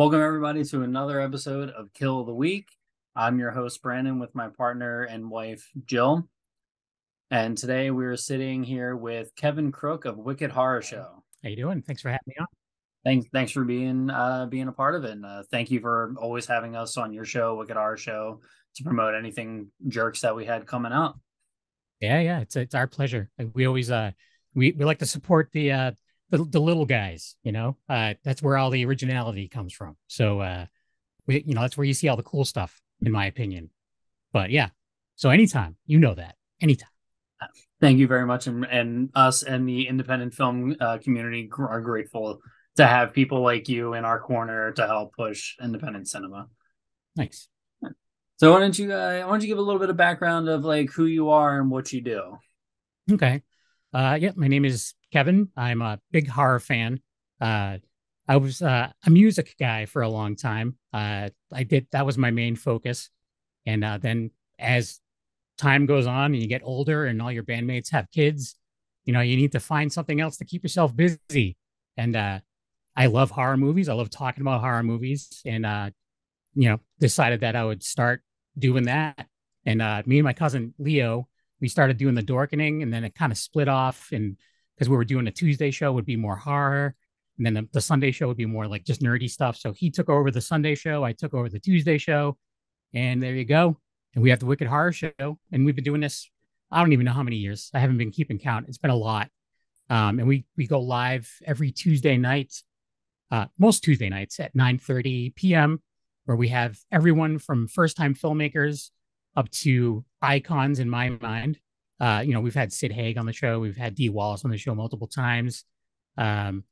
Welcome, everybody, to another episode of Kill of the Week. I'm your host, Brandon, with my partner and wife, Jill. And today we're sitting here with Kevin Crook of Wicked Horror Show. How you doing? Thanks for having me on. Thanks, thanks for being uh, being a part of it. And uh, thank you for always having us on your show, Wicked Horror Show, to promote anything jerks that we had coming up. Yeah, yeah, it's it's our pleasure. We always uh we, we like to support the uh the, the little guys, you know. Uh that's where all the originality comes from. So uh we you know, that's where you see all the cool stuff, in my opinion. But yeah. So anytime, you know that. Anytime. Thank you very much, and, and us and the independent film uh, community are grateful to have people like you in our corner to help push independent cinema. Nice. So why don't you uh, why don't you give a little bit of background of like who you are and what you do? Okay. Uh yeah, my name is Kevin. I'm a big horror fan. Uh I was uh, a music guy for a long time. Uh I did that was my main focus. And uh then as time goes on and you get older and all your bandmates have kids, you know, you need to find something else to keep yourself busy. And uh I love horror movies. I love talking about horror movies and uh you know, decided that I would start doing that. And me and my cousin Leo, we started doing the Dorkening, and then it kind of split off. And because we were doing a Tuesday show, would be more horror, and then the, the, Sunday show would be more like just nerdy stuff. So he took over the Sunday show, I took over the Tuesday show, and there you go. And we have the Wicked Horror Show, and we've been doing this. I don't even know how many years. I haven't been keeping count. It's been a lot. Um, and we we go live every Tuesday night, uh, most Tuesday nights at 9 30 p.m where we have everyone from first time filmmakers up to icons in my mind. Uh, you know, we've had Sid Haig on the show, we've had Dee Wallace on the show multiple times. Um,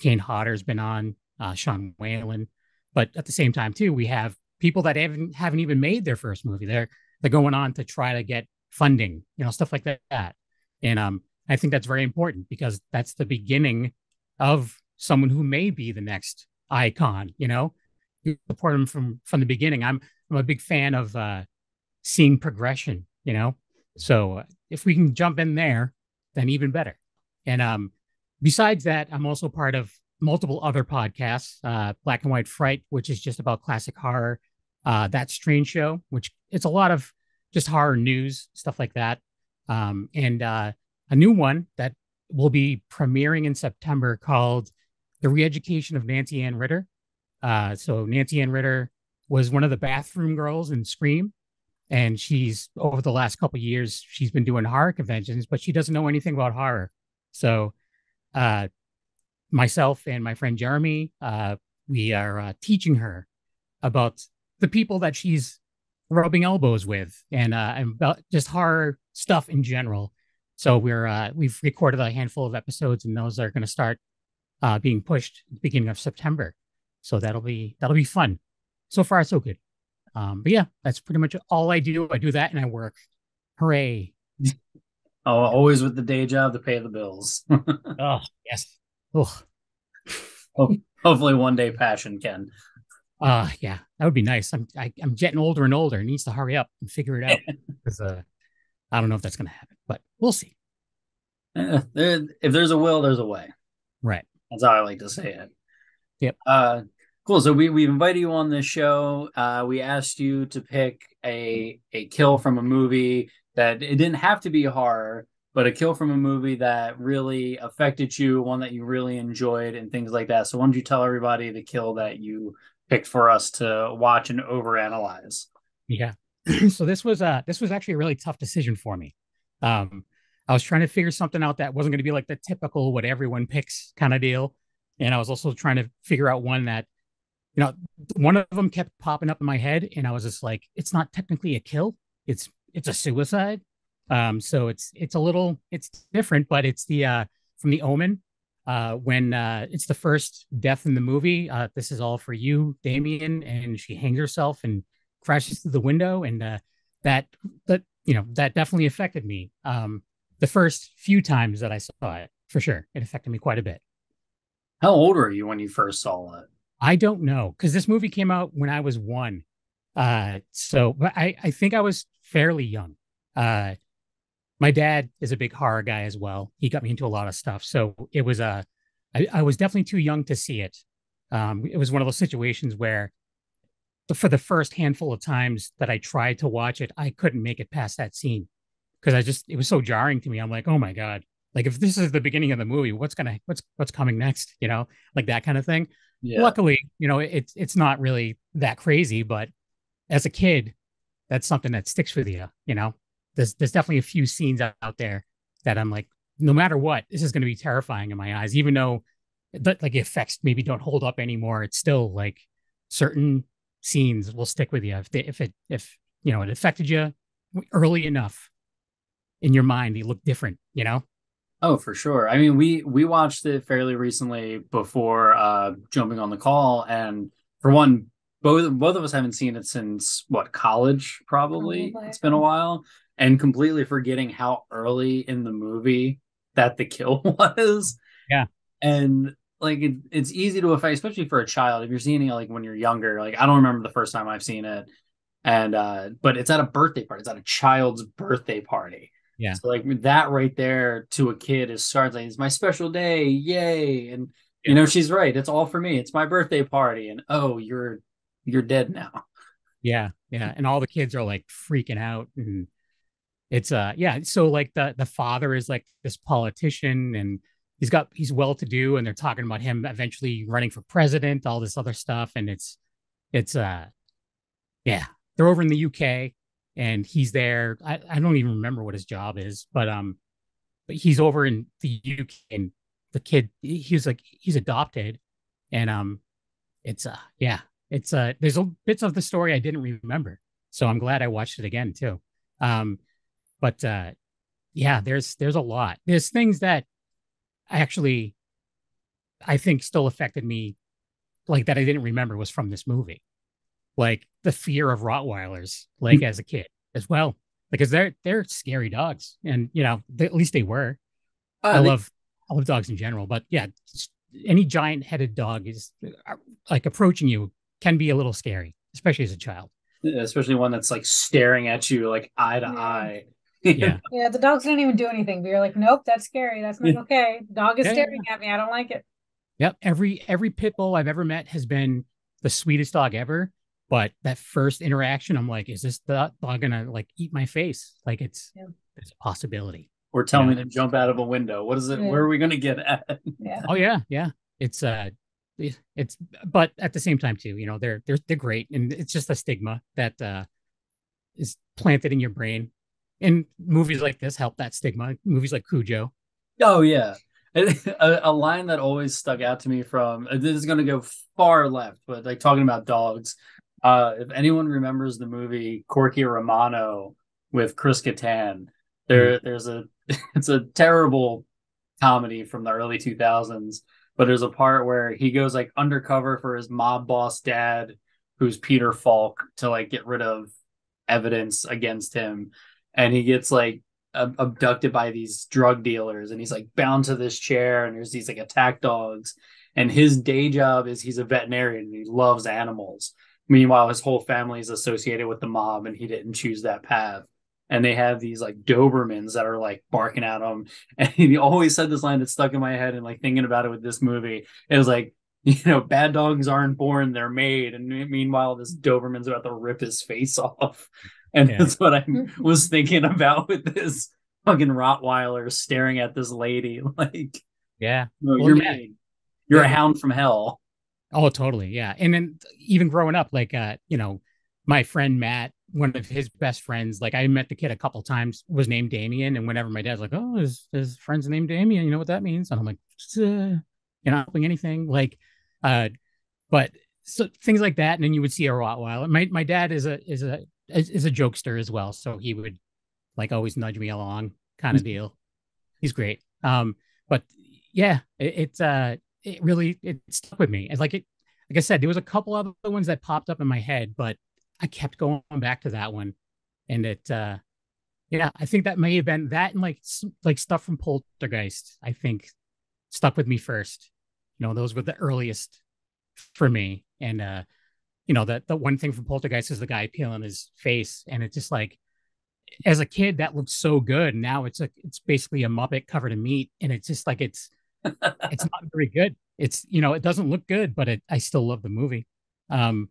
Kane Hodder's been on, uh, Sean Whalen, but at the same time too, we have people that haven't haven't even made their first movie. They're they're going on to try to get funding, you know, stuff like that. And um, I think that's very important because that's the beginning of someone who may be the next icon. You know, support them from from the beginning. I'm I'm a big fan of uh, seeing progression. You know, so uh, if we can jump in there, then even better. And um, besides that, I'm also part of multiple other podcasts. Uh, Black and White Fright, which is just about classic horror. Uh, that Strange Show, which it's a lot of just horror news stuff like that. Um, and uh, a new one that will be premiering in September called The Reeducation of Nancy Anne Ridder. Uh, so Nancy Anne Ridder was one of the bathroom girls in Scream, and she's over the last couple years she's been doing horror conventions, but she doesn't know anything about horror. So, uh, myself and my friend Jeremy, uh, we are uh, teaching her about the people that she's rubbing elbows with, and uh, and about just horror stuff in general. So we're uh, we've recorded a handful of episodes, and those are going to start uh, being pushed beginning of September. So that'll be that'll be fun. So far, so good. Um, but yeah, that's pretty much all I do. I do that and I work. Hooray! Oh, always with the day job to pay the bills. oh yes. Oh. Hopefully, one day passion can. Uh yeah, that would be nice. I'm I, am i am getting older and older. It needs to hurry up and figure it out because uh, I don't know if that's gonna happen, but we'll see. Uh, there, if there's a will, there's a way. Right. That's how I like to say it. Yep. Uh, cool. So we we invited you on this show. Uh, we asked you to pick a a kill from a movie that it didn't have to be horror, but a kill from a movie that really affected you, one that you really enjoyed, and things like that. So why don't you tell everybody the kill that you picked for us to watch and overanalyze? Yeah. so this was uh this was actually a really tough decision for me. Um, I was trying to figure something out that wasn't going to be like the typical what everyone picks kind of deal. And I was also trying to figure out one that, you know, one of them kept popping up in my head, and I was just like, it's not technically a kill, it's it's a suicide. Um, so it's it's a little it's different, but it's the uh from the Omen. Uh, when uh, it's the first death in the movie, uh, this is all for you, Damien, and she hangs herself and crashes through the window, and uh, that that you know that definitely affected me. Um, the first few times that I saw it, for sure, it affected me quite a bit. How old were you when you first saw it? I don't know because this movie came out when I was one. Uh, so, but I, I think I was fairly young. Uh, my dad is a big horror guy as well. He got me into a lot of stuff. So it was, uh, I, I was definitely too young to see it. Um, it was one of those situations where for the first handful of times that I tried to watch it, I couldn't make it past that scene because I just it was so jarring to me. I'm like, oh my god, like if this is the beginning of the movie, what's gonna what's what's coming next? You know, like that kind of thing. Yeah. Luckily, you know, it's it's not really that crazy, but as a kid, that's something that sticks with you. You know, there's there's definitely a few scenes out there that I'm like, no matter what, this is going to be terrifying in my eyes, even though that like effects maybe don't hold up anymore. It's still like certain scenes will stick with you if they, if it if you know it affected you early enough in your mind. They look different, you know. Oh, for sure. I mean, we we watched it fairly recently before uh jumping on the call, and for one, both both of us haven't seen it since what college probably. it's been a while, and completely forgetting how early in the movie that the kill was. Yeah, and like it, it's easy to affect, especially for a child. If you're seeing it like when you're younger, like I don't remember the first time I've seen it, and uh, but it's at a birthday party. It's at a child's birthday party yeah. So like that right there to a kid is starts like it's my special day, yay! And yeah. you know she's right. It's all for me. It's my birthday party, and oh, you're you're dead now. Yeah, yeah, and all the kids are like freaking out, and it's uh yeah. So like the the father is like this politician, and he's got he's well to do, and they're talking about him eventually running for president, all this other stuff, and it's it's uh yeah. They're over in the UK and he's there. I, I don't even remember what his job is, but um, but he's over in the UK, and the kid he's like he's adopted, and um, it's uh yeah, it's uh there's a, bits of the story I didn't remember, so I'm glad I watched it again too. Um, but uh, yeah, there's there's a lot. There's things that actually I think still affected me, like that I didn't remember was from this movie like the fear of Rottweilers, like mm-hmm. as a kid as well, because they're they're scary dogs, and you know they, at least they were. Uh, I they... love I love dogs in general, but yeah, any giant headed dog is uh, like approaching you can be a little scary, especially as a child. Yeah, especially one that's like staring at you like eye to yeah. eye. yeah. Yeah. The dogs didn't even do anything. We were like, nope, that's scary. That's not okay. Dog is yeah, staring at me. I don't like it. Yep. Every every pit bull I've ever met has been the sweetest dog ever. But that first interaction, I'm like, is this dog gonna like eat my face? Like it's yeah. it's a possibility. Or tell me to jump out of a window. What is it? Yeah. Where are we gonna get at? Yeah. Oh yeah, yeah. It's uh it's but at the same time too, you know, they're they're they're great. And it's just a stigma that uh is planted in your brain. And movies like this help that stigma. Movies like Cujo. Oh yeah. a, a, line that always stuck out to me from this is going to go far left, but like talking about dogs, uh, if anyone remembers the movie Corky Romano with Chris Kattan, there mm. there's a it's a terrible comedy from the early 2000s, but there's a part where he goes like undercover for his mob boss dad, who's Peter Falk, to like get rid of evidence against him, and he gets like abducted by these drug dealers, and he's like bound to this chair, and there's these like attack dogs, and his day job is he's a veterinarian, and he loves animals Meanwhile, his whole family is associated with the mob, and he didn't choose that path. And they have these like Dobermans that are like barking at him. And he always said this line that stuck in my head, and like thinking about it with this movie, it was like, you know, bad dogs aren't born; they're made. And meanwhile, this Doberman's about to rip his face off. And yeah. that's what I hmm. was thinking about with this fucking Rottweiler staring at this lady. Like, yeah, no, well, you're yeah. made. You're yeah. a hound from hell. Oh, totally. Yeah. And then even growing up, like, uh, you know, my friend Matt, one of his best friends, like I met the kid a couple times, was named Damien. And whenever my dad's like, oh, his, his friend's named Damien, you know what that means? And I'm like, uh, you're not doing anything. Like, uh, but so things like that. And then you would see a Rottweiler. My, my dad is a, is a, is a jokester as well. So he would like always nudge me along kind of deal. He's great. Um, but yeah, it, it's, uh, it really it stuck with me. And like it, like I said, there was a couple other ones that popped up in my head, but I kept going back to that one, and it, uh yeah, I think that may have been that and like like stuff from Poltergeist. I think stuck with me first. You know, those were the earliest for me, and uh, you know, that the one thing from Poltergeist is the guy peeling his face, and it's just like as a kid that looked so good. Now it's a it's basically a Muppet covered in meat, and it's just like it's it's not very good. It's you know it doesn't look good, but it, I still love the movie. Um,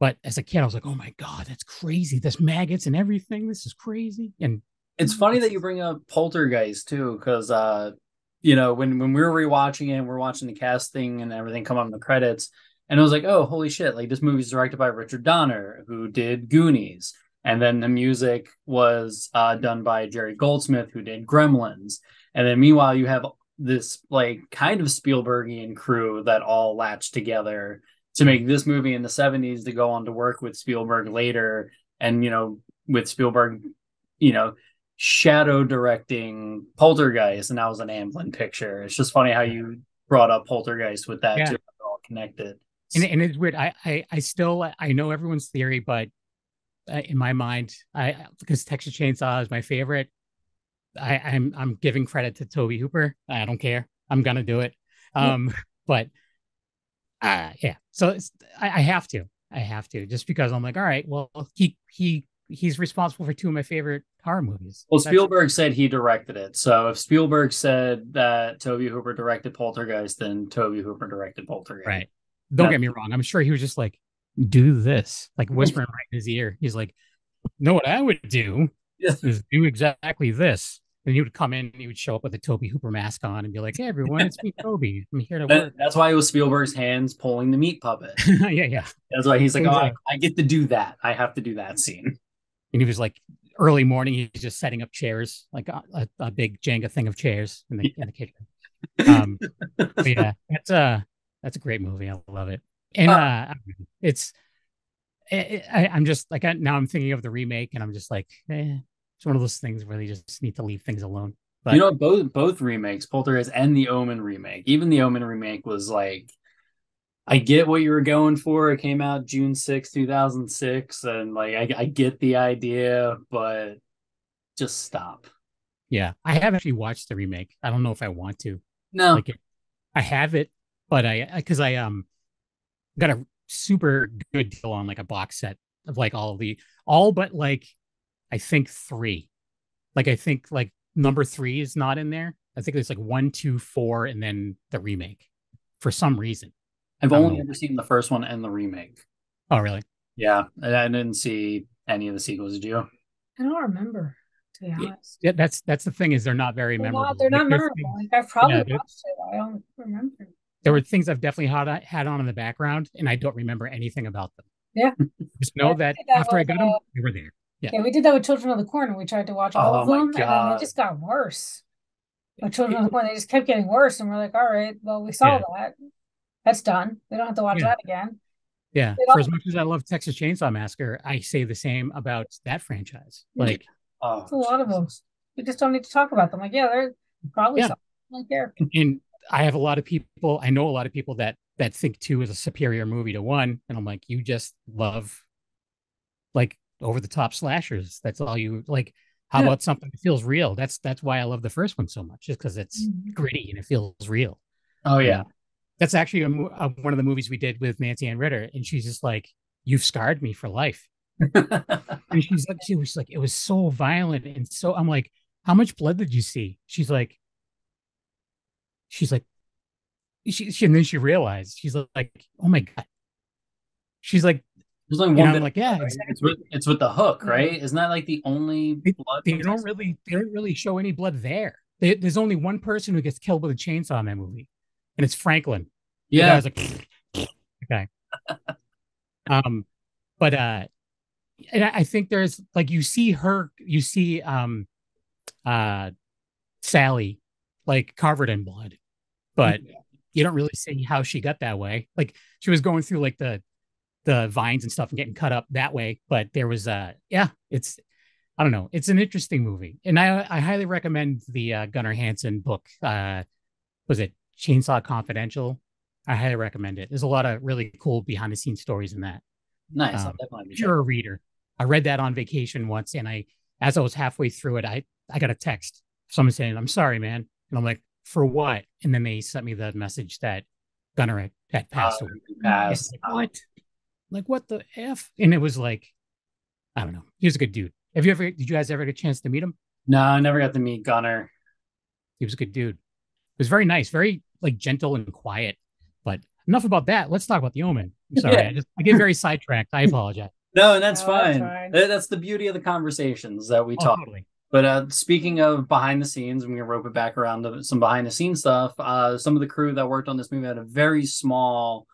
but as a kid, I was like, oh my god, that's crazy. There's maggots and everything. This is crazy. And it's funny that you bring up Poltergeist too, because uh, you know when when we were rewatching it, we're watching the casting and everything come on the credits, and I was like, oh holy shit! Like this movie's directed by Richard Donner, who did Goonies, and then the music was uh, done by Jerry Goldsmith, who did Gremlins, and then meanwhile you have this like kind of Spielbergian crew that all latched together to make this movie in the 70s to go on to work with Spielberg later and you know with Spielberg you know shadow directing Poltergeist and that was an Amblin picture. It's just funny how you brought up Poltergeist with that yeah. too all connected. And, and it's weird I, I I still I know everyone's theory but uh, in my mind I because Texas Chainsaw is my favorite I, I'm I'm giving credit to Tobe Hooper. I don't care. I'm gonna do it. Um, but uh, yeah. So I, I, have to. I have to just because I'm like, all right. Well, he he he's responsible for two of my favorite horror movies. Well, Spielberg said he directed it. So if Spielberg said that Tobe Hooper directed Poltergeist, then Tobe Hooper directed Poltergeist. Right. Don't get me wrong. I'm sure he was just like, do this, like whispering right in his ear. He's like, know what I would do is do exactly this. And he would come in and he would show up with a Tobe Hooper mask on and be like, Hey everyone, it's me, Tobe. I'm here to that, work. That's why it was Spielberg's hands pulling the meat puppet. yeah, yeah. That's why he's like, Oh, I, I, get to do that. I have to do that scene. And he was like early morning, he's just setting up chairs, like a, a, a big Jenga thing of chairs in the, yeah. in the kitchen. Um yeah, that's a that's a great movie. I love it. And uh, uh it's I, am just like now I'm thinking of the remake, and I'm just like, eh, it's one of those things where they just need to leave things alone. But you know, both both remakes, Poltergeist and the Omen remake, even the Omen remake was like, I get what you were going for. It came out June 6, 2006, and like I, I get the idea, but just stop. Yeah, I haven't actually watched the remake. I don't know if I want to. No, like it, I have it, but I because I um got a super good deal on like a box set of like all of the all but like I think three. Like I think like number three is not in there. I think there's like one, two, four, and then the remake for some reason. I've only know. ever seen the first one and the remake. Oh, really? Yeah, I didn't see any of the sequels. Did you? I don't remember. To be honest, yeah, that's that's the thing is they're not very they're memorable. Not, they're not memorable. Like I've probably yeah, watched it. I don't remember. There were things I've definitely had had on in the background, and I don't remember anything about them. Yeah, just know that, that after I got uh, them, they were there. Yeah. yeah, we did that with Children of the Corn. We tried to watch all oh of them, and it just got worse. But Children of the Corn, they just kept getting worse, and we're like, all right, well, we saw yeah. that. That's done. We don't have to watch yeah. that again. Yeah. For as much as I love Texas Chainsaw Massacre, I say the same about that franchise. Like, oh, a lot of them. We just don't need to talk about them. Like, yeah, they're probably yeah. like there. And I have a lot of people. I know a lot of people that that think two is a superior movie to one, and I'm like, you just love like over the top slashers. That's all you like. How yeah. about something that feels real? That's that's why I love the first one so much, just because it's mm-hmm. gritty and it feels real. Oh yeah, that's actually a, a, one of the movies we did with Nancy Anne Ridder, and she's just like, "You've scarred me for life." and she's like, she was like, it was so violent and so. I'm like, how much blood did you see? She's like, she's like, she, she and then she realized she's like, oh my god. She's like, there's only one. like, yeah, exactly. it's with it's with the hook, right? Isn't that like the only blood? They, don't really they don't really show any blood there. They, there's only one person who gets killed with a chainsaw in that movie, and it's Franklin. Yeah, I was like, okay. um, but uh, and I, I think there's like you see her, you see um, uh, Sally like covered in blood, but you don't really see how she got that way. Like she was going through like the the vines and stuff and getting cut up that way. But there was uh yeah, it's I don't know. It's an interesting movie. And I I highly recommend the uh, Gunnar Hansen book. Uh was it Chainsaw Confidential? I highly recommend it. There's a lot of really cool behind the scenes stories in that. Nice. Um, you're a reader. I read that on vacation once and I as I was halfway through it, I I got a text. Someone saying, I'm sorry, man. And I'm like, for what? And then they sent me the message that Gunnar had, had passed uh, away. Passed. Like, what? Like what the f? And it was like, I don't know. He was a good dude. Have you ever? Did you guys ever get a chance to meet him? No, I never got to meet Gunnar. He was a good dude. He was very nice, very like gentle and quiet. But enough about that. Let's talk about the Omen. I'm sorry, yeah. I, just, I get very sidetracked. I apologize. No, and that's, fine. that's fine. That's the beauty of the conversations that we oh, talk. Totally. But uh, speaking of behind the scenes, we can rope it back around to some behind the scenes stuff. Uh, some of the crew that worked on this movie had a very small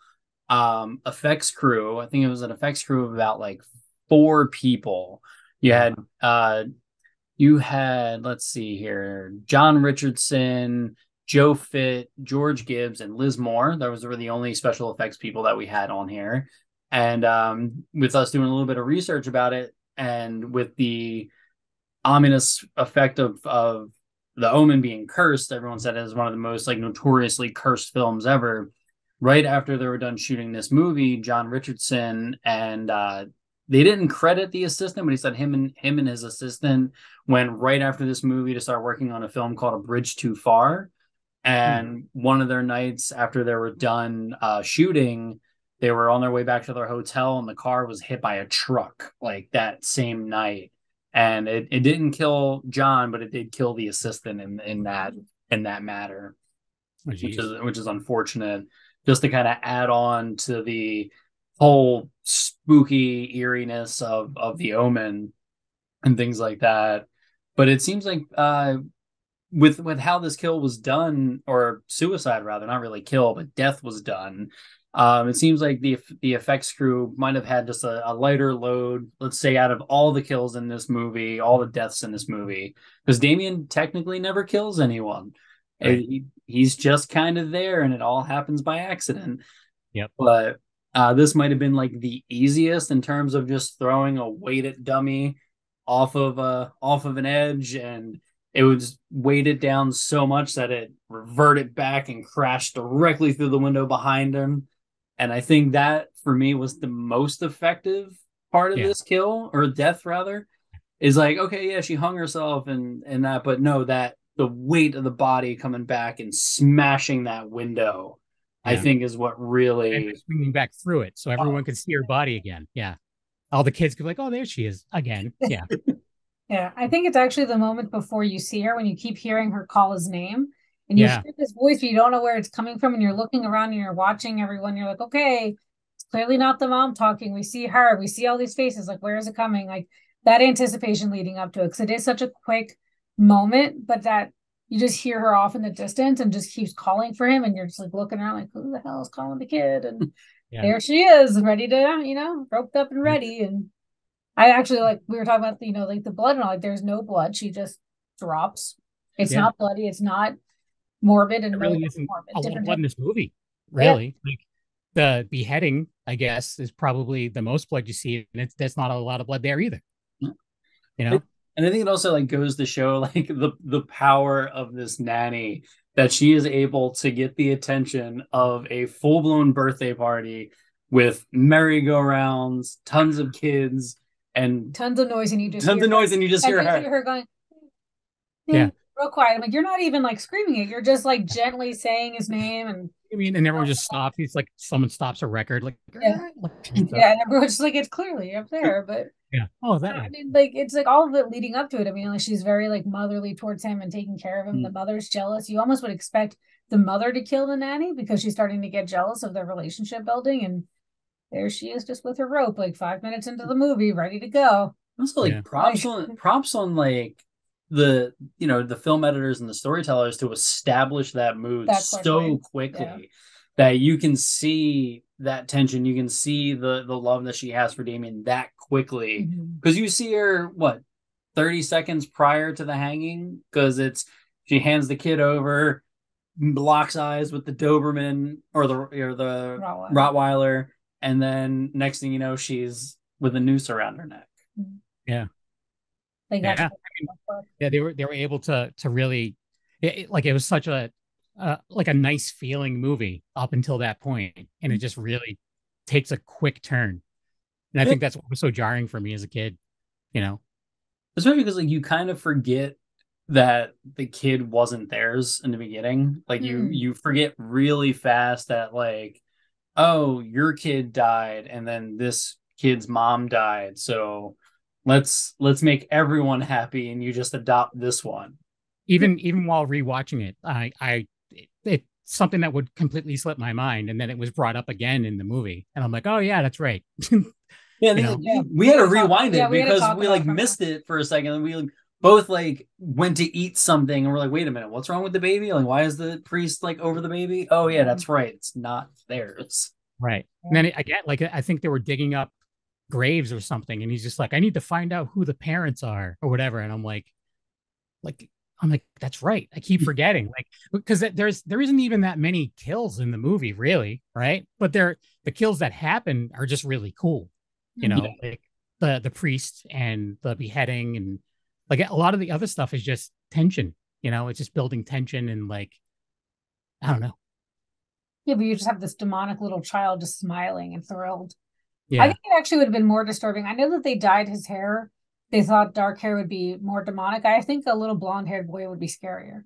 um, effects crew. I think it was an effects crew of about like four people. You had uh, you had let's see here, John Richardson, Joe Fitt, George Gibbs, and Liz Moore. Those were the only special effects people that we had on here. And um, with us doing a little bit of research about it, and with the ominous effect of of the Omen being cursed, everyone said it is one of the most like notoriously cursed films ever. Right after they were done shooting this movie, John Richardson and uh, they didn't credit the assistant, but he said him and him and his assistant went right after this movie to start working on a film called A Bridge Too Far. And hmm. one of their nights after they were done uh, shooting, they were on their way back to their hotel, and the car was hit by a truck like that same night. And it, it didn't kill John, but it did kill the assistant in, in that in that matter, oh, which is which is unfortunate. Just to kind of add on to the whole spooky eeriness of of the omen and things like that. But it seems like uh with with how this kill was done or suicide rather not really kill but death was done um it seems like the the effects crew might have had just a, a lighter load let's say out of all the kills in this movie all the deaths in this movie. Because damien technically never kills anyone. Right. he, he's just kind of there and it all happens by accident yep but uh, this might have been like the easiest in terms of just throwing a weighted dummy off of a off of an edge, and it was weighted down so much that it reverted back and crashed directly through the window behind him. And I think that for me was the most effective part of yeah. this kill or death rather. Is like okay, yeah, she hung herself and and that, but no, that the weight of the body coming back and smashing that window yeah. I think is what really and swinging back through it, so everyone oh. could see her body again. Yeah, all the kids could be like, "Oh, there she is again." Yeah, yeah. I think it's actually the moment before you see her when you keep hearing her call his name, and you yeah. hear this voice, but you don't know where it's coming from, and you're looking around and you're watching everyone. You're like, "Okay, it's clearly not the mom talking. We see her. We see all these faces. Like, where is it coming?" Like that anticipation leading up to it, because it is such a quick moment, but that you just hear her off in the distance and just keeps calling for him and you're just like looking around like who the hell is calling the kid? And yeah. there she is ready to you know roped up and mm-hmm. ready. And i actually like we were talking about you know like the blood and all like there's no blood. She just drops. It's yeah. not bloody. It's not morbid and really isn't morbid. a lot of blood in this movie really yeah. like the beheading i guess is probably the most blood you see and it's that's not a lot of blood there either. Mm-hmm. You know and I think it also like goes to show like the the power of this nanny that she is able to get the attention of a full blown birthday party with merry-go-rounds, tons of kids, and tons of noise, and you just tons of noise, and you just hear her. her going, yeah, real quiet. I'm like, you're not even like screaming it; you're just like gently saying his name, and I mean, and everyone just stops. He's like, someone stops a record, like, yeah, yeah and everyone's just like, it's clearly up there, but yeah. Oh, that. I mean, like it's like all of it leading up to it. I mean, like she's very like motherly towards him and taking care of him. Mm. The mother's jealous. You almost would expect the mother to kill the nanny because she's starting to get jealous of their relationship building. And there she is, just with her rope, like five minutes into the movie, ready to go. Also, like yeah. props on props on like the you know the film editors and the storytellers to establish that mood that so quickly yeah. That you can see that tension you can see the the love that she has for damien that quickly because mm-hmm. you see her what 30 seconds prior to the hanging because it's she hands the kid over blocks eyes with the doberman or the or the rottweiler. rottweiler and then next thing you know she's with a noose around her neck mm-hmm. yeah like yeah. yeah they were they were able to to really it, like it was such a uh, like a nice feeling movie up until that point and it mm-hmm. just really takes a quick turn and I think that's what was so jarring for me as a kid, you know. Especially because like you kind of forget that the kid wasn't theirs in the beginning. Like mm. you you forget really fast that like, oh, your kid died and then this kid's mom died. So let's let's make everyone happy and you just adopt this one. Even even while rewatching it, I I it's something that would completely slip my mind, and then it was brought up again in the movie, and I'm like, oh yeah, that's right. yeah, know? we had to rewind it because we like missed it for a second, and we like, both like went to eat something, and we're like, wait a minute, what's wrong with the baby? Like, why is the priest like over the baby? Oh yeah, that's right, it's not theirs. Right. And then I get like I think they were digging up graves or something, and he's just like, I need to find out who the parents are or whatever, and I'm like, like I'm like, that's right. I keep mm. forgetting, like, because there's there isn't even that many kills in the movie, really, right? But they're the kills that happen are just really cool, you know, yeah. like the the priest and the beheading and like a lot of the other stuff is just tension, you know, it's just building tension and like, I don't know. Yeah, but you just have this demonic little child just smiling and thrilled. Yeah. I think it actually would have been more disturbing. I know that they dyed his hair they thought dark hair would be more demonic. I think a little blonde haired boy would be scarier.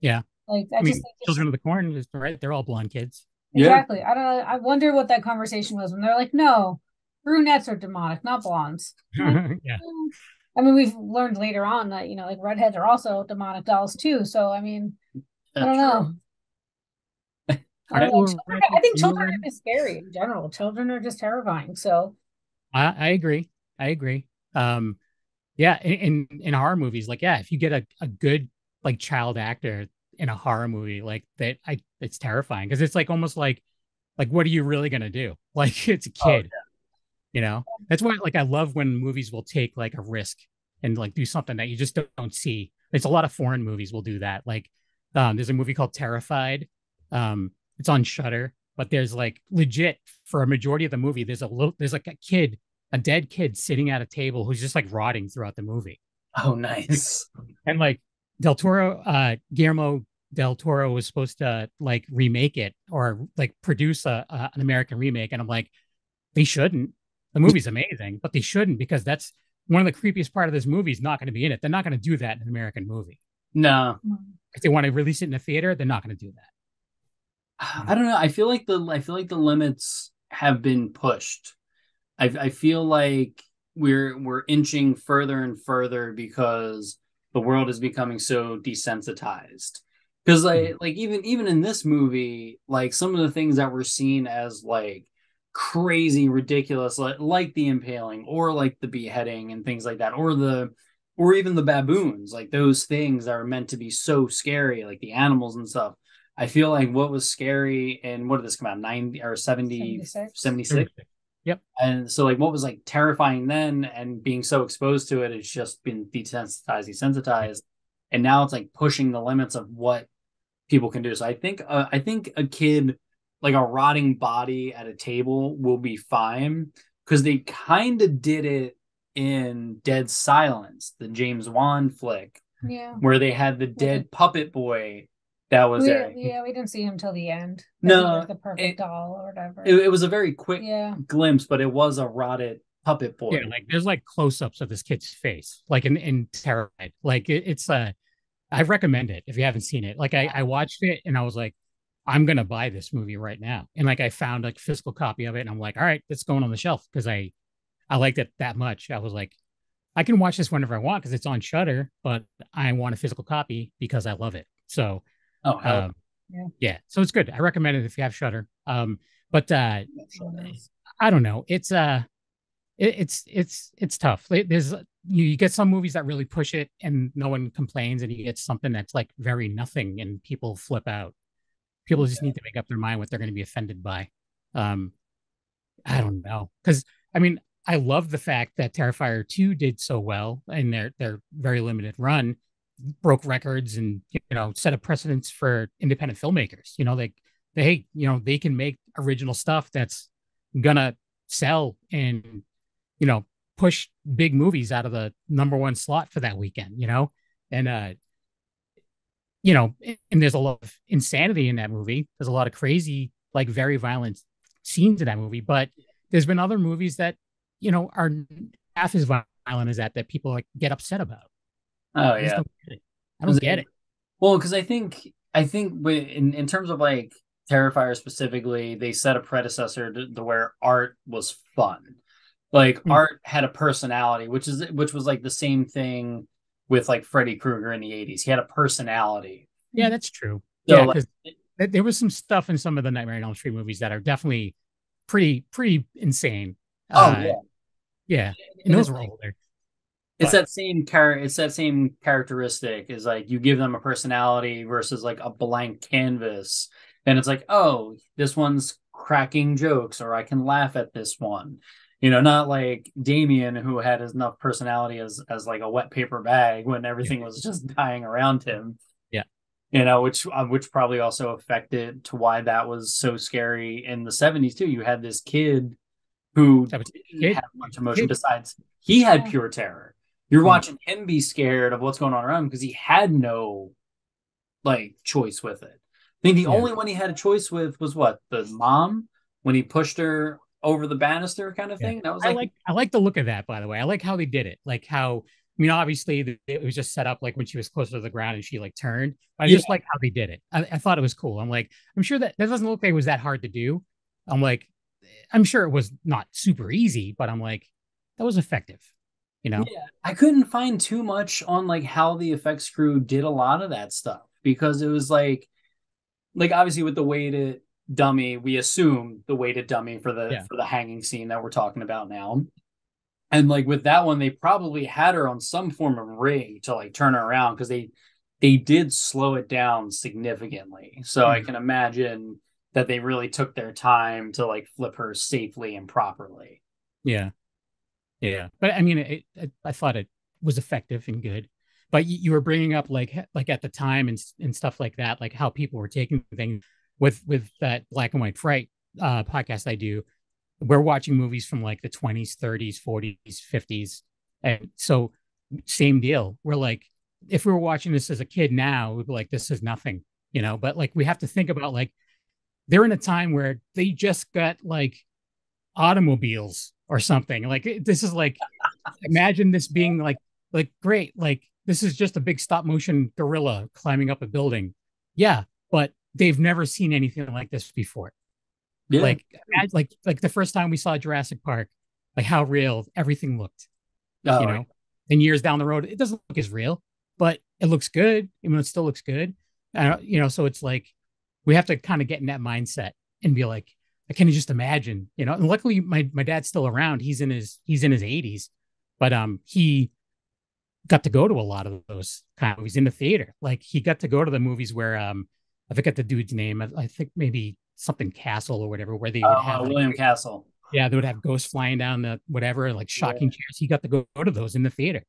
Yeah. Like I, I mean, just Children of the Corn is right. They're all blonde kids. Exactly. Yeah. I don't know. I wonder what that conversation was when they're like, no, brunettes are demonic, not blondes. yeah. I mean, we've learned later on that, you know, like redheads are also demonic dolls too. So, I mean, That's I don't know. I, don't know. Children, I think children are just scary in general. Children are just terrifying. So I, I agree. I agree. Um, yeah, in in horror movies, like yeah, if you get a, a good like child actor in a horror movie, like that, I it's terrifying because it's like almost like like what are you really gonna do? Like it's a oh, kid, oh, yeah. you know. That's why like I love when movies will take like a risk and like do something that you just don't, don't see. It's a lot of foreign movies will do that. Like um, there's a movie called Terrified. Um, it's on Shudder, but there's like legit for a majority of the movie. There's a little there's like a kid a dead kid sitting at a table who's just like rotting throughout the movie. Oh, nice. and like Del Toro, uh, Guillermo Del Toro was supposed to like remake it or like produce a, an American remake, and I'm like, they shouldn't. The movie's amazing, but they shouldn't because that's one of the creepiest part of this movie is not going to be in it. They're not going to do that in an American movie. No, if they want to release it in a theater, they're not going to do that. I don't know. I feel like the I feel like the limits have been pushed I, I feel like we're we're inching further and further because the world is becoming so desensitized because like mm-hmm. like even even in this movie like some of the things that were seen as like crazy ridiculous like, like the impaling or like the beheading and things like that or the or even the baboons like those things that are meant to be so scary like the animals and stuff i feel like what was scary and what did this come out 90 or 70 76, 76? Yep. And so like what was like terrifying then and being so exposed to it, it's just been desensitized, desensitized. And now it's like pushing the limits of what people can do. So I think uh, I think a kid like a rotting body at a table will be fine because they kind of did it in Dead Silence, the James Wan flick. Yeah. Where they had the dead puppet boy that was we, there. Yeah, we didn't see him till the end. No, the perfect it, doll or whatever. It, it, was a very quick yeah. glimpse, but it was a rotted puppet boy. Yeah, like there's like close-ups of this kid's face, like in in Terrified. Like it, it's a, uh, recommend it if you haven't seen it. Like I, I watched it and I was like, I'm gonna buy this movie right now. And like I found like physical copy of it, and I'm like, all right, it's going on the shelf because I, I liked it that much. I was like, I can watch this whenever I want because it's on Shudder, but I want a physical copy because I love it. So Oh, um, yeah. yeah. So it's good. I recommend it if you have Shudder. Um, but uh, I don't know. It's uh, it, it's it's it's tough. There's you, you get some movies that really push it and no one complains, and you get something that's like very nothing and people flip out. People just need to make up their mind what they're going to be offended by. Um, I don't know because I mean I love the fact that Terrifier 2 did so well in their their very limited run broke records and you know set a precedence for independent filmmakers you know they they you know they can make original stuff that's gonna sell and you know push big movies out of the number one slot for that weekend you know? And uh you know and there's a lot of insanity in that movie. There's a lot of crazy like very violent scenes in that movie but there's been other movies that you know are half as violent as that that people like get upset about Oh I yeah, I don't get it. Well, because I think I think in in terms of like Terrifier specifically, they set a predecessor to, to where art was fun. Like mm. art had a personality, which is which was like the same thing with like Freddy Krueger in the '80s. He had a personality. Yeah, that's true. So yeah, like, there was some stuff in some of the Nightmare on Elm Street movies that are definitely pretty pretty insane. Oh uh, yeah, yeah, and those were older. It's but, that same char- It's that same characteristic. Is like you give them a personality versus like a blank canvas, and it's like, oh, this one's cracking jokes, or I can laugh at this one. You know, not like Damien, who had enough personality as as like a wet paper bag when everything was just dying around him. Yeah. you know which uh, which probably also affected to why that was so scary in the 70s too. You had this kid who didn't have much emotion besides he had pure terror you're mm watching him be scared of what's going on around him because he had no like choice with it i think the yeah. only one he had a choice with was what the mom when he pushed her over the banister kind of thing yeah. that was like, I like i like the look of that by the way i like how they did it like how I mean, obviously, it was just set up like when she was closer to the ground and she like turned. I yeah. just like how they did it. I, I, thought it was cool. I'm like, I'm sure that that doesn't look like it was that hard to do. I'm like, I'm sure it was not super easy, but I'm like, that was effective. You know? Yeah, I couldn't find too much on like how the effects crew did a lot of that stuff because it was like, like obviously with the weighted dummy, we assume the weighted dummy for the yeah. for the hanging scene that we're talking about now and like with that one they probably had her on some form of rig to like turn her around because they they did slow it down significantly so mm-hmm. i can imagine that they really took their time to like flip her safely and properly yeah yeah. But i mean it, it, i thought it was effective and good. But you, you were bringing up like like at the time and and stuff like that like how people were taking things with with that black and white fright uh podcast i do. We're watching movies from like the 20s 30s 40s 50s and so same deal. We're like if we were watching this as a kid now we'd be like this is nothing you know? But like we have to think about like they're in a time where they just got like automobiles or something like this is like imagine this being like like great like this is just a big stop motion gorilla climbing up a building yeah but they've never seen anything like this before yeah. Like, like, like the first time we saw Jurassic Park, like how real everything looked. Oh, you know, right. and years down the road, it doesn't look as real, but it looks good. I mean, it still looks good. Uh, you know, so it's like we have to kind of get in that mindset and be like, I can just imagine, you know. And luckily, my my dad's still around. He's in his he's in his 80s, but um, he got to go to a lot of those kind of movies in the theater. Like he got to go to the movies where um, I forget the dude's name. I, I think maybe something castle or whatever, where they would uh, have like, William Castle. Yeah, they would have ghosts flying down the whatever, like shocking yeah. chairs. He got to go, go to those in the theater.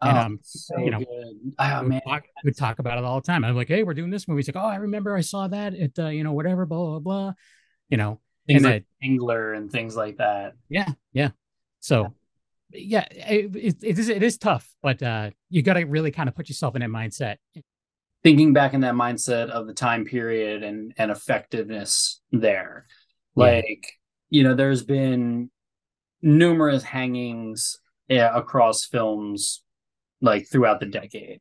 And oh, um, so you know, oh, we talk, would talk about it all the time. I'm like, hey, we're doing this movie. He's like, oh, I remember I saw that at uh, you know whatever, blah blah blah. You know, things and like Angler and things like that. Yeah, yeah. So, yeah, it, it, it is it is tough, but uh, you got to really kind of put yourself in that mindset thinking back in that mindset of the time period and and effectiveness there yeah. like you know there's been numerous hangings yeah, across films like throughout the decade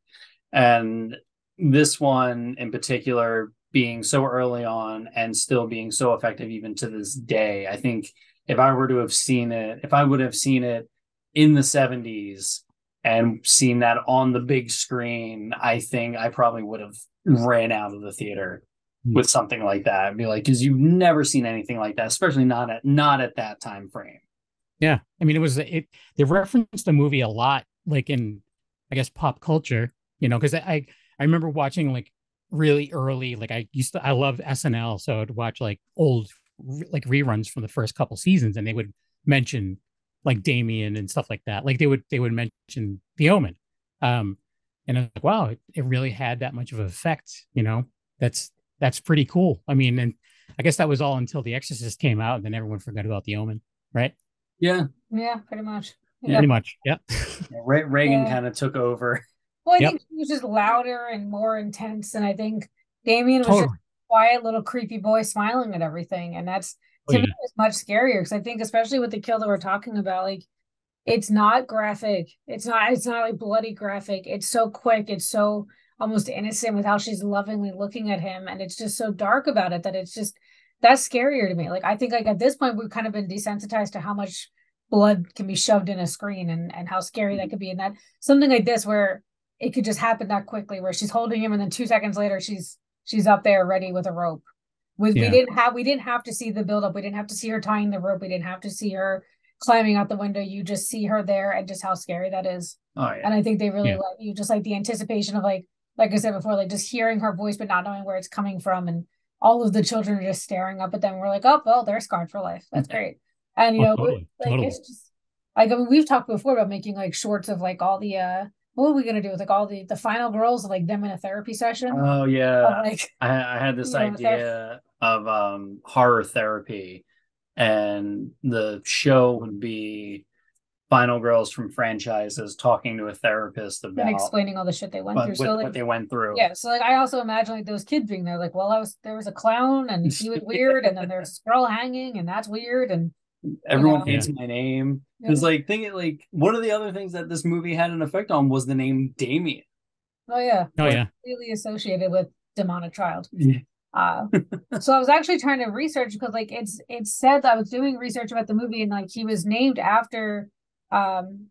and this one in particular being so early on and still being so effective even to this day i think if i were to have seen it if i would have seen it in the 70s and seen that on the big screen, I think I probably would have ran out of the theater mm. with something like that. I'd be like, because you've never seen anything like that, especially not at not at that time frame. Yeah, I mean, it was it. They referenced the movie a lot, like in, I guess, pop culture. You know, because I I remember watching like really early, like I used to I loved SNL, so I'd watch like old like reruns from the first couple seasons, and they would mention like Damien and stuff like that. Like they would they would mention The Omen, um, and I was like, wow, it, it really had that much of an effect. You know, that's that's pretty cool. I mean, and I guess that was all until The Exorcist came out, and then everyone forgot about The Omen, right? Yeah, yeah, pretty much. Yeah. Pretty much, yeah. yeah Regan yeah. kind of took over. Well, I yep. think he was just louder and more intense, and I think Damien was totally. just quiet little creepy boy smiling at everything, and that's oh, to yeah. me it's much scarier because I think especially with the kill that we're talking about, like it's not graphic. It's not it's not like bloody graphic. It's so quick. It's so almost innocent with how she's lovingly looking at him. And it's just so dark about it that it's just that's scarier to me. Like I think like at this point we've kind of been desensitized to how much blood can be shoved in a screen and and how scary that mm-hmm. could be. And that something like this where it could just happen that quickly where she's holding him and then two seconds later she's she's up there ready with a rope With Yeah. we didn't have we didn't have to see the build up. We didn't have to see her tying the rope. We didn't have to see her climbing out the window. You just see her there and just how scary that is. Oh yeah. And I think they really Yeah. let you just like the anticipation of like like I said before, like just hearing her voice but not knowing where it's coming from and all of the children are just staring up at them. We're like, oh well, they're scarred for life. That's great. And you Oh, know, totally, like totally. it's just like I mean, we've talked before about making like shorts of like all the uh what are we gonna do with like all the the final girls like them in a therapy session? Oh Of, yeah. like I, I had this know, idea of um horror therapy, and the show would be final girls from franchises talking to a therapist and about explaining all the shit they went what, through. what- So like what they went through. yeah, so like I also imagine like those kids being there, like, well, I was there was a clown and he was weird, and then there's this girl hanging, and that's weird, and Everyone know. hates my name. Yeah. Because like think like one of the other things that this movie had an effect on was the name Damien. oh yeah, Oh yeah. really associated with demonic child. Yeah. Uh, so I was actually trying to research because like it's it's said that I was doing research about the movie and like he was named after um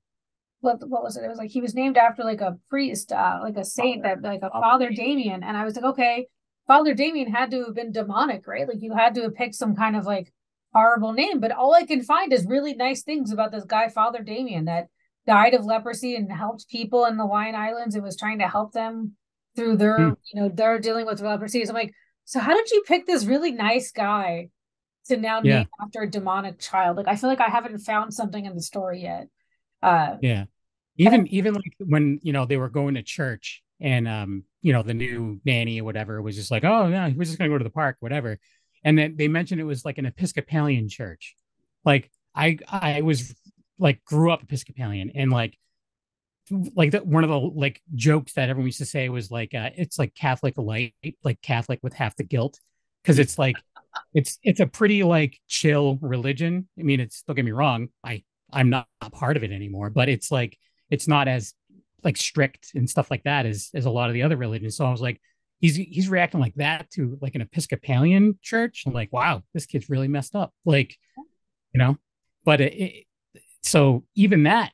what what was it? It was like he was named after like a priest, uh like a saint that like a Father Damien. And I was like, okay, Father Damien had to have been demonic, right? Like you had to have picked some kind of like horrible name. But all I can find is really nice things about this guy, Father Damien, that died of leprosy and helped people in the Hawaiian Islands and was trying to help them through their, Hmm. you know, they're dealing with leprosy. So I'm like, so how did you pick this really nice guy to now Yeah. name after a demonic child? Like I feel like I haven't found something in the story yet. Uh Yeah. Even even like when, you know, they were going to church and um, you know, the new nanny or whatever was just like, Oh yeah, we're just gonna go to the park, whatever. And then they mentioned it was like an Episcopalian church. Like I I was like grew up Episcopalian and like like one of the like jokes that everyone used to say was like uh, it's like Catholic light, like Catholic with half the guilt, because it's like it's it's a pretty like chill religion. I mean, it's don't get me wrong, I I'm not part of it anymore, but it's like it's not as like strict and stuff like that as as a lot of the other religions. So I was like, he's he's reacting like that to like an Episcopalian church. I'm like, wow, this kid's really messed up. Like, you know, but it, it so even that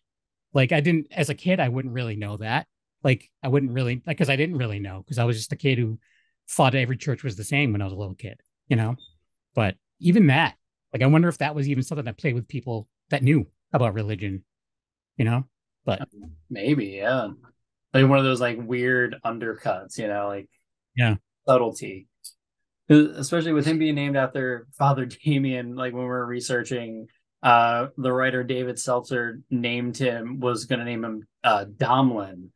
like I didn't as a kid, I wouldn't really know that. Like I wouldn't really like because I didn't really know because I was just a kid who thought every church was the same when I was a little kid, you know. But even that, like I wonder if that was even something that played with people that knew about religion, you know. But Maybe, yeah. Like one of those like weird undercuts, you know, like Yeah. subtlety Especially with him being named after Father Damien, like when we were researching, uh, the writer David Seltzer named him was gonna name him uh Domlin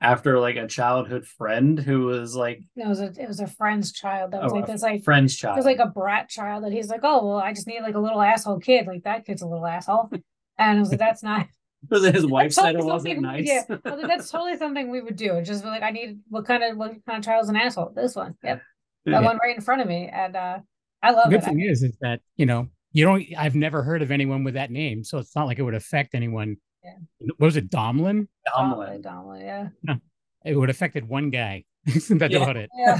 after like a childhood friend who was like it was a it was a friend's child that was Oh, like a this like friend's it child. was like a brat child that he's like, oh well, I just need like a little asshole kid. Like that kid's a little asshole. And I was like, that's not Was it his wife that's said it wasn't nice. Yeah, I was like, that's totally something we would do. It's just like I need what kind of what kind of child's an asshole? This one. Yep. That Yeah. one right in front of me. And uh I love the it. good thing is, is that you know you don't. I've never heard of anyone with that name, so it's not like it would affect anyone. Yeah. What was it, Domlin? Domlin. Domlin. Domlin, yeah. It would have affected one guy. That's Yeah. about it. Yeah.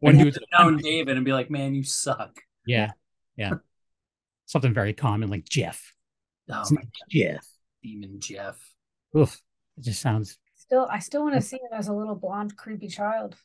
One One dude's dude known David and be like, man, you suck. Yeah, yeah. Something very common like Jeff. Oh my name's Jeff. demon Jeff. Oof. It just sounds. Still I still want to see him as a little blonde, creepy child.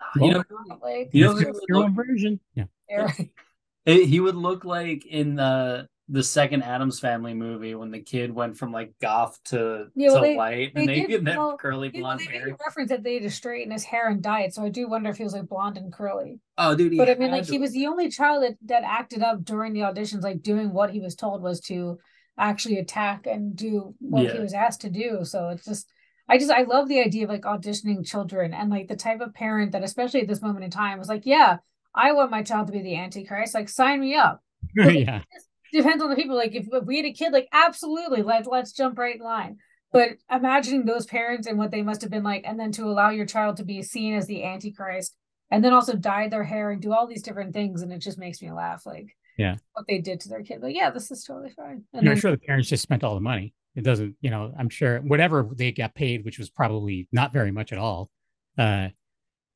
Ah, you know, Like You know it's who just would your look- own version. Yeah. yeah. It- he would look like in the the second Addams Family movie when the kid went from like goth to Yeah, well, to they- white they and they did- that well, curly blonde they made hair. a reference that they had to straighten his hair and dye it, so I do wonder if he was like blonde and curly. Oh, dude, But I mean, had like he was the only child that, that acted up during the auditions, like doing what he was told was to actually attack and do what he was asked to do. So it's just, I just, I love the idea of like auditioning children and like the type of parent that, especially at this moment in time, was like, yeah, I want my child to be the Antichrist. Like, sign me up. yeah. Depends on the people. Like, if, if we had a kid, like, absolutely, let let's jump right in line. But imagining those parents and what they must have been like, and then to allow your child to be seen as the Antichrist, and then also dye their hair and do all these different things, and it just makes me laugh. Like, Yeah. what they did to their kid. Like, yeah, this is totally fine. And And I'm then, sure the parents just spent all the money. It doesn't, you know, I'm sure whatever they got paid, which was probably not very much at all, uh,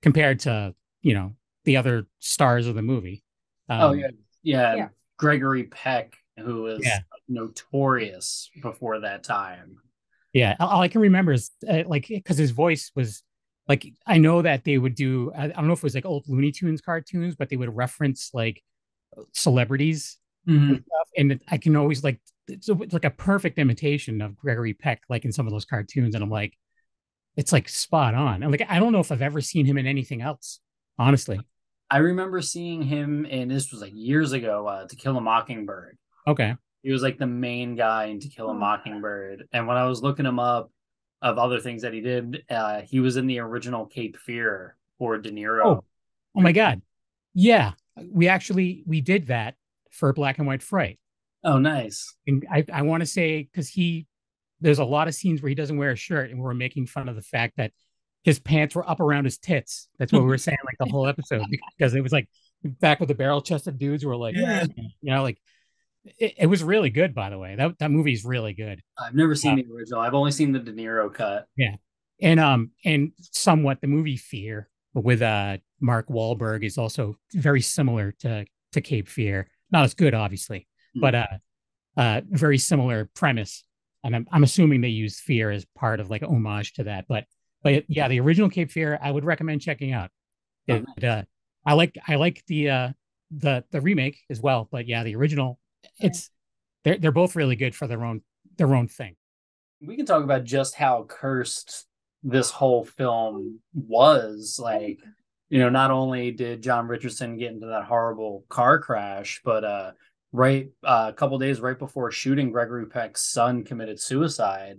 compared to, you know, the other stars of the movie. oh Um, yeah, yeah, yeah. Gregory Peck, who was Yeah. notorious before that time. Yeah. All all I can remember is uh, like, because his voice was like I know that they would do I, I don't know if it was like old Looney Tunes cartoons, but they would reference like celebrities Mhm. and stuff. And I can always like it's, a, it's like a perfect imitation of Gregory Peck, like in some of those cartoons. And I'm like, it's like spot on. And like I don't know if I've ever seen him in anything else, honestly. I remember seeing him in this was like years ago, uh, To Kill a Mockingbird. Okay. He was like the main guy in To Kill a Mockingbird. And when I was looking him up of other things that he did, uh, he was in the original Cape Fear for De Niro. Oh. Oh my God. Yeah. We actually we did that for Black and White Fright. Oh, nice. And I, I want to say because he there's a lot of scenes where he doesn't wear a shirt and we're making fun of the fact that his pants were up around his tits. That's what we were saying like the whole episode because it was like back with the barrel chested dudes who were like, Yeah. you know, like it, it was really good, by the way. That that movie's really good. I've never seen the original. I've only seen the De Niro cut. Yeah and um and somewhat the movie Fear with uh Mark Wahlberg is also very similar to to Cape Fear. Not as good, obviously, but uh uh very similar premise. And I'm I'm assuming they use Fear as part of like homage to that. But but yeah, the original Cape Fear I would recommend checking out. Oh, It, uh, I like I like the uh the the remake as well. But yeah, the original it's they're they're both really good for their own their own thing. we can talk about just how cursed this whole film was like you know not only did john richardson get into that horrible car crash but uh right uh, a couple days right before shooting gregory peck's son committed suicide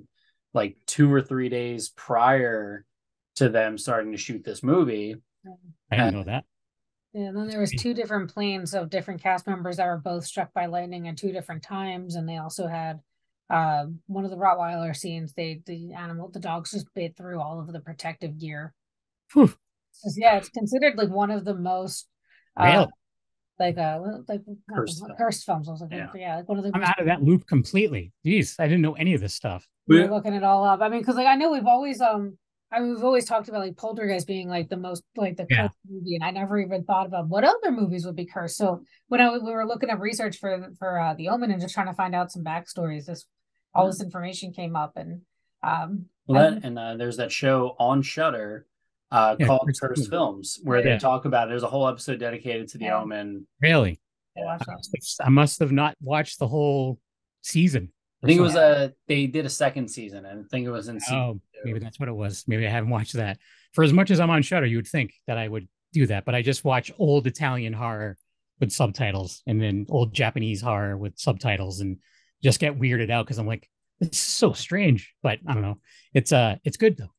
like two or three days prior to them starting to shoot this movie I didn't know that. Yeah, and then there was two different planes of different cast members that were both struck by lightning at two different times, and they also had uh, one of the Rottweiler scenes. They the animal, the dogs just bit through all of the protective gear. Whew. So, yeah, it's considered like one of the most uh, Really? like uh like Cursed cursed, film. films. I was like, Yeah. yeah, like one of the. I'm out of that loop completely. Jeez, I didn't know any of this stuff. We're were looking it all up. I mean, because like I know we've always um. I mean, we've always talked about like Poltergeist being like the most like the Yeah. movie, and I never even thought about what other movies would be cursed. So when I we were looking up research for for uh, the Omen and just trying to find out some backstories, this all this information came up, and um, well, that, and uh, there's that show on Shudder uh Yeah, called Cursed cursed Films. films where Yeah. they talk about it. there's a whole episode dedicated to the Yeah. omen Really? I watched I must have- I must have not watched the whole season. I think it was a they did a second season, and I think it was in season Oh, two. maybe that's what it was. Maybe I haven't watched that. For as much as I'm on Shudder, you would think that I would do that, but I just watch old Italian horror with subtitles and then old Japanese horror with subtitles and just get weirded out because I'm like, it's so strange. But I don't know. It's uh it's good though.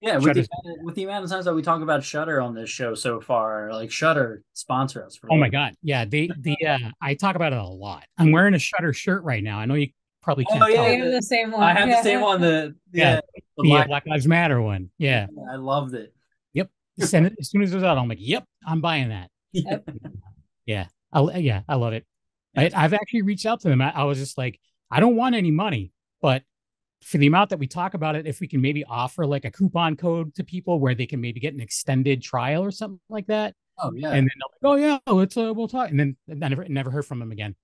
Yeah, with the, Shudder's- with the amount of times that we talk about Shudder on this show so far, like Shudder sponsor us. For Oh my god. Yeah, they the uh I talk about it a lot. I'm wearing a Shudder shirt right now. I know you probably Oh, can't yeah, tell. I have the same one. I have yeah. the same one. The Yeah, yeah, the The uh, black- Black Lives Matter one. Yeah. I loved it. Send it, as soon as it was out, I'm like, yep, I'm buying that. Yep. Yeah, I, yeah, I love it. I, I've actually reached out to them. I, I was just like, I don't want any money, but for the amount that we talk about it, if we can maybe offer like a coupon code to people where they can maybe get an extended trial or something like that, Oh yeah, and then they're like, oh yeah, let's uh, we'll talk, and then I never never heard from them again.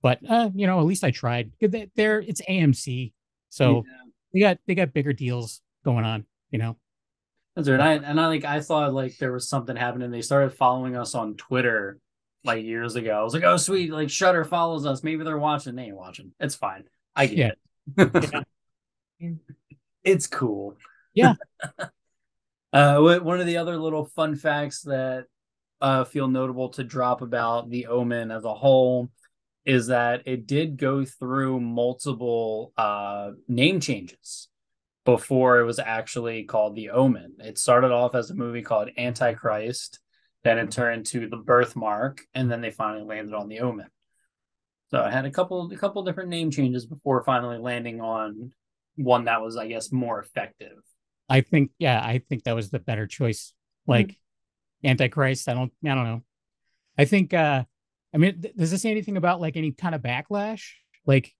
But uh, you know, at least I tried. There, it's AMC, so Yeah. they got they got bigger deals going on. You know, That's right. And I, and I like I thought like there was something happening. They started following us on Twitter like years ago. I was like, oh sweet, like Shudder follows us. Maybe they're watching. They ain't watching. It's fine. I get it. it's cool. Yeah. uh, one of the other little fun facts that uh, feel notable to drop about the Omen as a whole is that it did go through multiple uh, name changes before it was actually called The Omen. It started off as a movie called Antichrist, then it turned to The Birthmark, and then they finally landed on The Omen. So I had a couple a couple different name changes before finally landing on one that was, I guess, more effective. I think yeah, I think that was the better choice. Like Antichrist, I don't I don't know. I think uh I mean th- does this say anything about like any kind of backlash? Like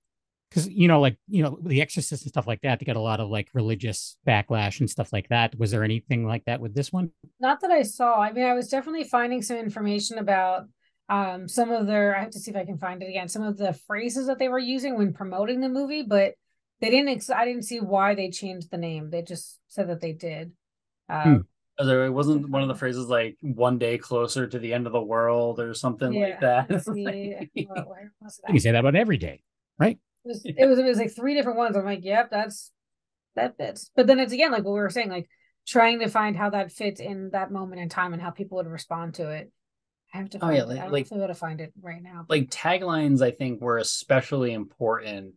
because you know, like you know, the exorcist and stuff like that, they got a lot of like religious backlash and stuff like that. Was there anything like that with this one? Not that I saw. I mean, I was definitely finding some information about um some of their. I have to see if I can find it again. Some of the phrases that they were using when promoting the movie, but they didn't. Ex- I didn't see why they changed the name. They just said that they did. Um, There it wasn't one of the phrases like "one day closer to the end of the world" or something Yeah. like that. See, what- where was You can say that about every day, right? It was, it was it was like three different ones. I'm like, yep, that's that fits. But then it's again like what we were saying, like trying to find how that fits in that moment in time and how people would respond to it. I have to. Oh, yeah, it. like- I like- know if able to find it right now. like taglines, I think were especially important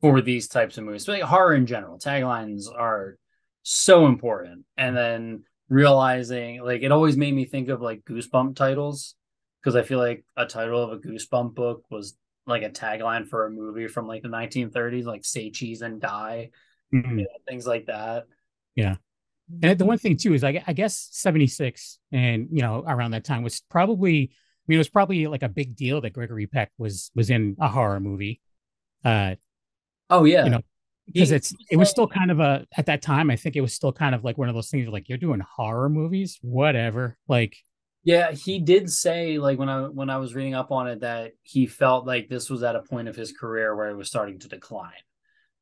for these types of movies. Like horror in general, taglines are so important. And then realizing, like, it always made me think of like Goosebump titles because I feel like a title of a Goosebump book was like a tagline for a movie from like the 1930s, like "Say Cheese and Die," Mhm. you know, things like that. Yeah, and the one thing too is, I, I guess '76 and you know around that time was probably, I mean, it was probably like a big deal that Gregory Peck was was in a horror movie, uh, Oh yeah, You know, because it's it was still kind of a at that time. I think it was still kind of like one of those things like you're doing horror movies, whatever. Like, Yeah, he did say like when I when I was reading up on it that he felt like this was at a point of his career where it was starting to decline.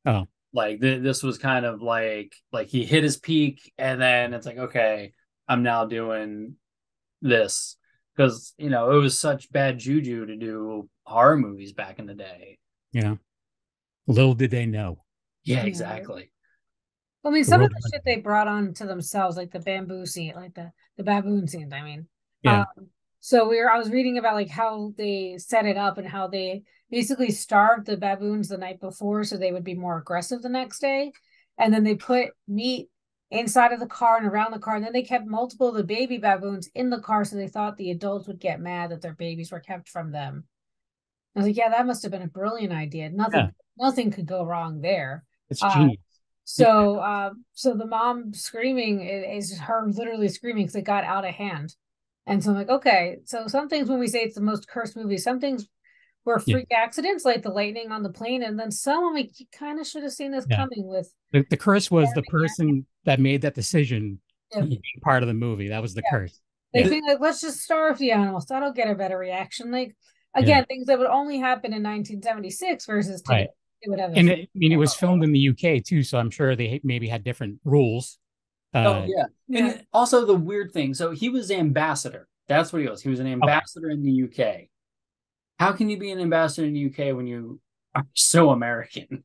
Oh. Like th- this was kind of like like he hit his peak and then it's like okay, I'm now doing this because you know it was such bad juju to do horror movies back in the day. you know, little did they know. Yeah, Yeah. exactly. I mean, The some of the shit they brought on to themselves, like the bamboo scene, like the the baboon scenes. I mean, Yeah. Um, so we were. I was reading about like how they set it up and how they basically starved the baboons the night before so they would be more aggressive the next day, and then they put meat inside of the car and around the car, and then they kept multiple of the baby baboons in the car so they thought the adults would get mad that their babies were kept from them. I was like, yeah, that must have been a brilliant idea. Nothing, Yeah. nothing could go wrong there. It's Uh, genius. So, uh, so the mom screaming i- is her literally screaming because it got out of hand. And so I'm like, okay. So some things when we say it's the most cursed movie, some things were Yeah. freak accidents, like the lightning on the plane, and then some I'm like, kind of should have seen this Yeah. coming with. The, the curse was the person that made that decision Yeah. part of the movie. That was the Yeah. curse. They Yeah. think like, let's just starve the animals. That'll get a better reaction. Like again, things that would only happen in 1976 versus today. Right. It would have. And it, I mean, it was filmed in the UK too, so I'm sure they maybe had different rules. Uh, oh yeah. Yeah. And also the weird thing, so he was ambassador. That's what he was. He was an ambassador in the UK. How can you be an ambassador in the UK when you are so American?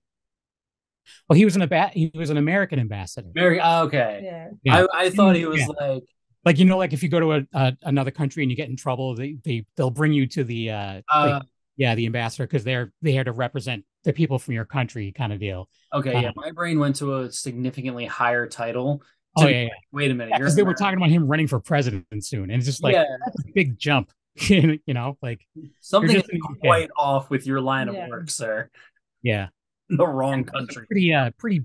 Well, he was an aba- he was an American ambassador. Very okay. Yeah. Yeah. I, I thought he was Yeah. like Like you know, like if you go to a, a another country and you get in trouble, they they they'll bring you to the uh, uh like, yeah the ambassador because they're there to represent the people from your country kind of deal. okay, yeah. uh, My brain went to a significantly higher title. Oh to yeah, yeah. Wait a minute. Yeah, they were talking about him running for president soon, and it's just like yeah, that's a big jump. you know, like something just is in quite off with your line Yeah. of work, sir. yeah, The wrong It's country. pretty uh pretty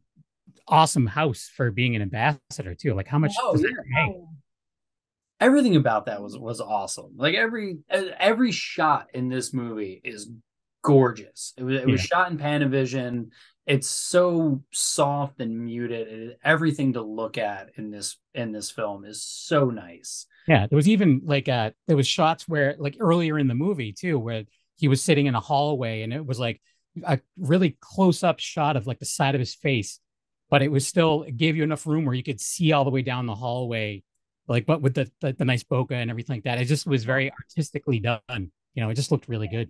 awesome house for being an ambassador too. Like how much Oh, does yeah. that pay? Everything about that was was awesome. Like every every shot in this movie is gorgeous. It was it was shot in Panavision. It's so soft and muted. Everything to look at in this in this film is so nice. Yeah, there was even like uh there was shots where like earlier in the movie too where he was sitting in a hallway and it was like a really close up shot of like the side of his face, but it was still it gave you enough room where you could see all the way down the hallway, like but with the the, the nice bokeh and everything like that. It just was very artistically done. You know, it just looked really good.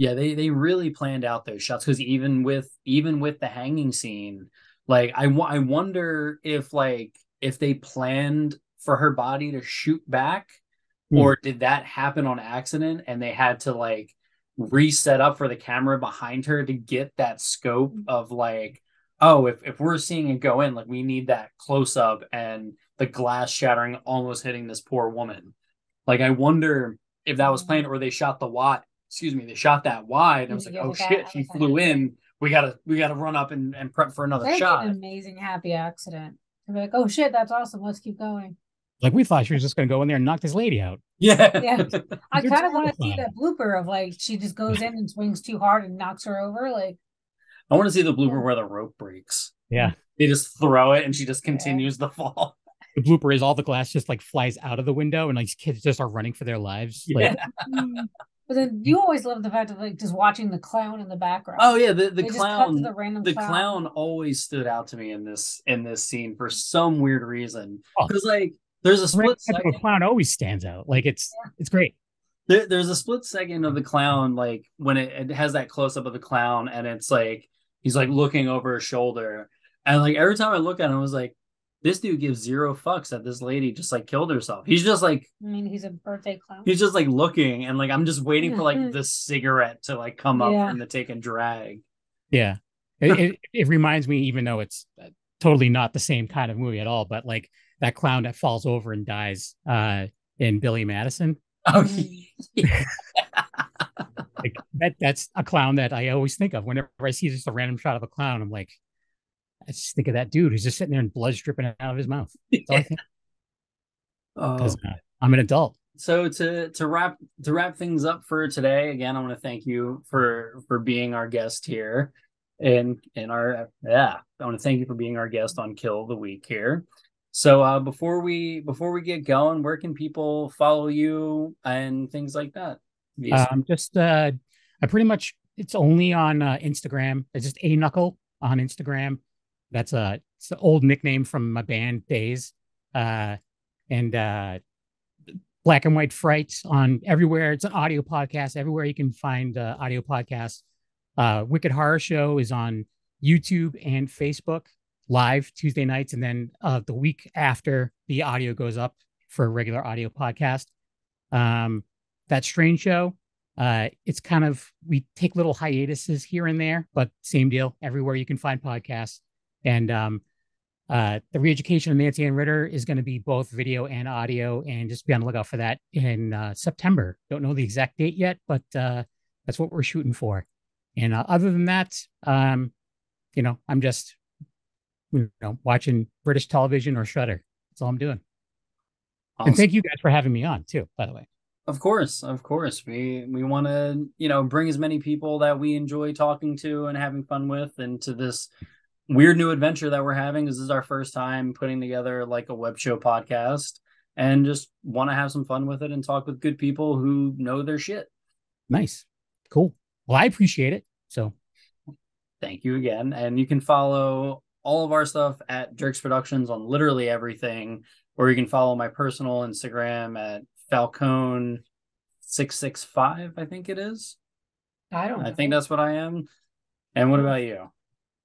Yeah, they they really planned out those shots because even with even with the hanging scene, like I I wonder if like if they planned for her body to shoot back, Hmm. or did that happen on accident and they had to like reset up for the camera behind her to get that scope of like oh if if we're seeing it go in like we need that close up and the glass shattering almost hitting this poor woman. Like I wonder if that was planned or they shot the watt excuse me, they shot that wide. And I was like, oh shit, she flew in. We gotta we gotta run up and, and prep for another that'd shot. an amazing happy accident. To be like, oh shit, that's awesome. Let's keep going. Like we thought she was just gonna go in there and knock this lady out. Yeah. Yeah. I kind of want to see that blooper of like she just goes in and swings too hard and knocks her over. Like, I want to see the blooper where the rope breaks. Yeah. They just throw it and she just continues the fall. The blooper is all the glass just like flies out of the window and like kids just are running for their lives. Like, Yeah. Mm-hmm. But then you always love the fact of like just watching the clown in the background. Oh yeah, the, the They just cut to clown the random the clown. clown always stood out to me in this in this scene for some weird reason. Oh. Because like There's a split second. clown always stands out. Like it's yeah. it's great. There, there's a split second of the clown, like when it, it has that close up of the clown, and it's like he's like looking over his shoulder, and like every time I look at him, I was like, this dude gives zero fucks that this lady just like killed herself. He's just like I mean, he's a birthday clown. He's just like looking and like I'm just waiting for like the cigarette to like come up yeah. from the take and drag. Yeah. It, it, it reminds me, even though it's uh, totally not the same kind of movie at all, but like that clown that falls over and dies uh in Billy Madison. Oh yeah. like that that's a clown that I always think of whenever I see just a random shot of a clown. I'm like, I just think of that dude who's just sitting there and blood dripping out of his mouth. That's all I think. uh, I'm an adult. So to to wrap to wrap things up for today, again, I want to thank you for for being our guest here, and in our yeah, I want to thank you for being our guest on Kill the Week here. So uh, before we before we get going, where can people follow you and things like that? Um, just uh, I pretty much it's only on uh, Instagram. It's just Aknuckle on Instagram. That's a it's an old nickname from my band days. Uh, and uh, Black and White Fright on everywhere. It's an audio podcast. Everywhere you can find uh, audio podcasts. Uh, Wicked Horror Show is on YouTube and Facebook live Tuesday nights, and then uh, the week after the audio goes up for a regular audio podcast. Um, that Strange Show. Uh, it's kind of we take little hiatuses here and there, but same deal. Everywhere you can find podcasts, and um, uh, the reeducation of Nancy Anne Ridder is going to be both video and audio, and just be on the lookout for that in uh, September. Don't know the exact date yet, but uh, that's what we're shooting for. And uh, other than that, um, you know, I'm just you know watching British television or Shudder. That's all I'm doing. Awesome. And thank you guys for having me on too. By the way. Of course, of course. We we want to, you know, bring as many people that we enjoy talking to and having fun with into this weird new adventure that we're having. This is our first time putting together like a web show podcast and just want to have some fun with it and talk with good people who know their shit. Nice. Cool. Well, I appreciate it. So thank you again. And you can follow all of our stuff at Jerks Productions on literally everything, or you can follow my personal Instagram at Falcone six six five. I think it is. I don't. I think that's what I am. And what about you?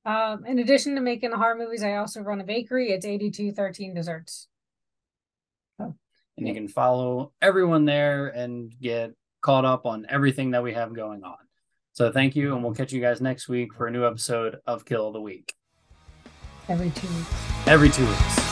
Um, in addition to making the horror movies, I also run a bakery. It's 8213 Desserts. Oh. And you can follow everyone there and get caught up on everything that we have going on. So thank you, and we'll catch you guys next week for a new episode of Kill of the Week. Every two weeks. Every two weeks.